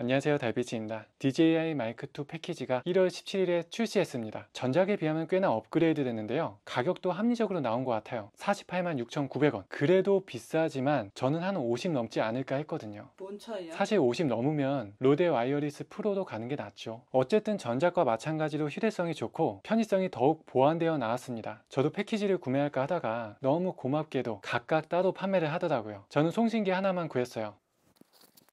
안녕하세요 달빛입니다. DJI 마이크 2 패키지가 1월 17일에 출시했습니다. 전작에 비하면 꽤나 업그레이드 됐는데요. 가격도 합리적으로 나온 것 같아요. 48만 6,900원. 그래도 비싸지만 저는 한 50 넘지 않을까 했거든요. 뭔 차이야? 사실 50 넘으면 로데 와이어리스 프로도 가는 게 낫죠. 어쨌든 전작과 마찬가지로 휴대성이 좋고 편의성이 더욱 보완되어 나왔습니다. 저도 패키지를 구매할까 하다가 너무 고맙게도 각각 따로 판매를 하더라고요. 저는 송신기 하나만 구했어요.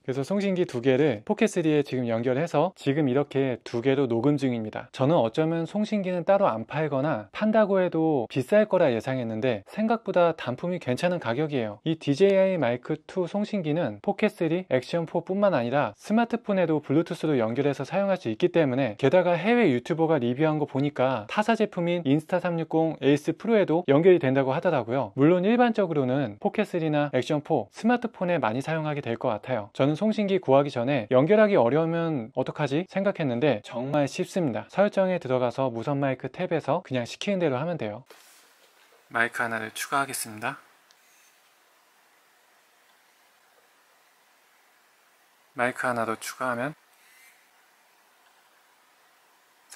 그래서 송신기 두 개를 포켓3에 지금 연결해서 지금 이렇게 두 개로 녹음 중입니다. 저는 어쩌면 송신기는 따로 안 팔거나 판다고 해도 비쌀 거라 예상했는데 생각보다 단품이 괜찮은 가격이에요. 이 DJI 마이크 2 송신기는 포켓3, 액션4 뿐만 아니라 스마트폰에도 블루투스로 연결해서 사용할 수 있기 때문에 게다가 해외 유튜버가 리뷰한 거 보니까 타사 제품인 Insta360 Ace Pro에도 연결이 된다고 하더라고요. 물론 일반적으로는 포켓3나 액션4 스마트폰에 많이 사용하게 될 것 같아요. 저는 송신기 구하기 전에 연결하기 어려우면 어떡하지 생각했는데 정말 쉽습니다. 설정에 들어가서 무선 마이크 탭에서 그냥 시키는 대로 하면 돼요. 마이크 하나를 추가하겠습니다. 마이크 하나 더 추가하면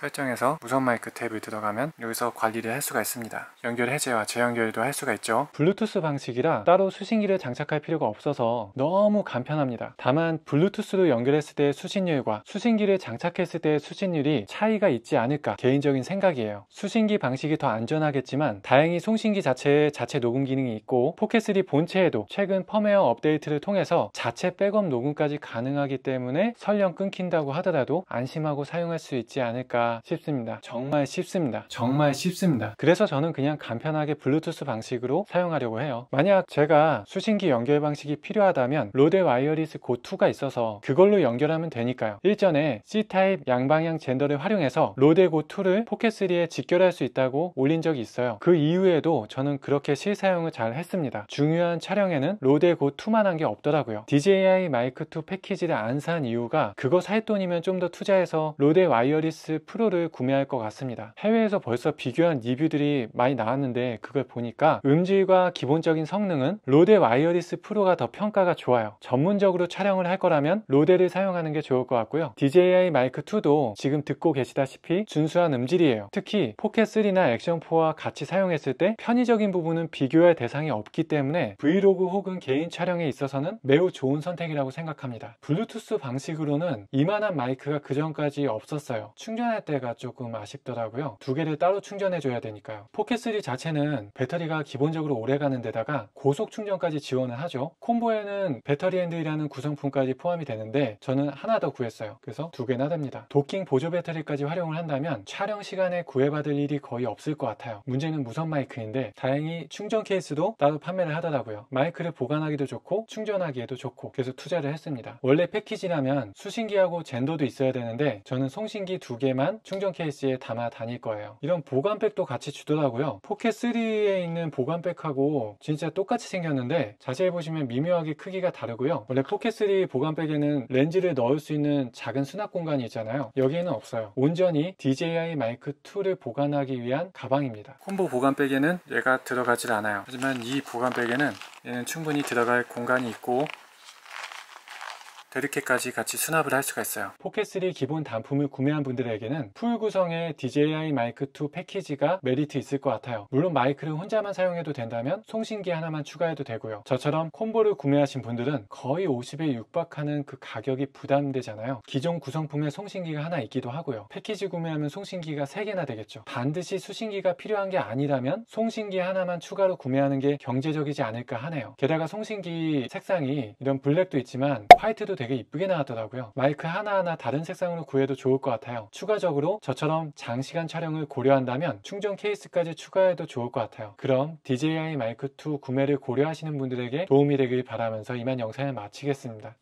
설정에서 무선 마이크 탭을 들어가면 여기서 관리를 할 수가 있습니다. 연결 해제와 재연결도 할 수가 있죠. 블루투스 방식이라 따로 수신기를 장착할 필요가 없어서 너무 간편합니다. 다만 블루투스로 연결했을 때의 수신율과 수신기를 장착했을 때의 수신율이 차이가 있지 않을까 개인적인 생각이에요. 수신기 방식이 더 안전하겠지만 다행히 송신기 자체에 자체 녹음 기능이 있고 포켓3 본체에도 최근 펌웨어 업데이트를 통해서 자체 백업 녹음까지 가능하기 때문에 설령 끊긴다고 하더라도 안심하고 사용할 수 있지 않을까 싶습니다. 정말 쉽습니다. 정말 쉽습니다. 그래서 저는 그냥 간편하게 블루투스 방식으로 사용하려고 해요. 만약 제가 수신기 연결 방식이 필요하다면 Rode Wireless Go 2가 있어서 그걸로 연결하면 되니까요. 일전에 C타입 양방향 젠더를 활용해서 Rode Go 2를 포켓3에 직결할 수 있다고 올린 적이 있어요. 그 이후에도 저는 그렇게 실사용을 잘 했습니다. 중요한 촬영에는 Rode Go 2만 한 게 없더라고요. DJI 마이크 2 패키지를 안 산 이유가 그거 살 돈이면 좀 더 투자해서 Rode Wireless Pro를 구매할 것 같습니다. 해외에서 벌써 비교한 리뷰들이 많이 나왔는데 그걸 보니까 음질과 기본적인 성능은 Rode Wireless Pro가 더 평가가 좋아요. 전문적으로 촬영을 할 거라면 Rode를 사용하는 게 좋을 것 같고요. DJI 마이크 2도 지금 듣고 계시다시피 준수한 음질이에요. 특히 포켓 3나 액션 4와 같이 사용했을 때 편의적인 부분은 비교할 대상이 없기 때문에 브이로그 혹은 개인 촬영에 있어서는 매우 좋은 선택이라고 생각합니다. 블루투스 방식으로는 이만한 마이크가 그 전까지 없었어요. 충전할 때가 조금 아쉽더라고요. 두 개를 따로 충전해 줘야 되니까요. 포켓3 자체는 배터리가 기본적으로 오래 가는 데다가 고속 충전까지 지원을 하죠. 콤보에는 배터리 핸들이라는 구성품까지 포함이 되는데 저는 하나 더 구했어요. 그래서 두 개나 됩니다. 도킹 보조 배터리까지 활용을 한다면 촬영 시간에 구애받을 일이 거의 없을 것 같아요. 문제는 무선 마이크인데 다행히 충전 케이스도 따로 판매를 하더라고요. 마이크를 보관하기도 좋고 충전하기에도 좋고 그래서 투자를 했습니다. 원래 패키지라면 수신기하고 젠더도 있어야 되는데 저는 송신기 두 개만 충전 케이스에 담아 다닐 거예요. 이런 보관백도 같이 주더라고요. 포켓3에 있는 보관백하고 진짜 똑같이 생겼는데 자세히 보시면 미묘하게 크기가 다르고요. 원래 포켓3 보관백에는 렌즈를 넣을 수 있는 작은 수납 공간이 있잖아요. 여기에는 없어요. 온전히 DJI 마이크 2를 보관하기 위한 가방입니다. 콤보 보관백에는 얘가 들어가질 않아요. 하지만 이 보관백에는 얘는 충분히 들어갈 공간이 있고 dead cat까지 같이 수납을 할 수가 있어요. 포켓3 기본 단품을 구매한 분들에게는 풀 구성의 DJI 마이크 2 패키지가 메리트 있을 것 같아요. 물론 마이크를 혼자만 사용해도 된다면 송신기 하나만 추가해도 되고요. 저처럼 콤보를 구매하신 분들은 거의 50에 육박하는 그 가격이 부담되잖아요. 기존 구성품에 송신기가 하나 있기도 하고요. 패키지 구매하면 송신기가 3개나 되겠죠. 반드시 수신기가 필요한 게 아니라면 송신기 하나만 추가로 구매하는 게 경제적이지 않을까 하네요. 게다가 송신기 색상이 이런 블랙도 있지만 화이트도 되게 이쁘게 나왔더라고요. 마이크 하나하나 다른 색상으로 구해도 좋을 것 같아요. 추가적으로 저처럼 장시간 촬영을 고려한다면 충전 케이스까지 추가해도 좋을 것 같아요. 그럼 DJI 마이크 2 구매를 고려하시는 분들에게 도움이 되길 바라면서 이만 영상을 마치겠습니다.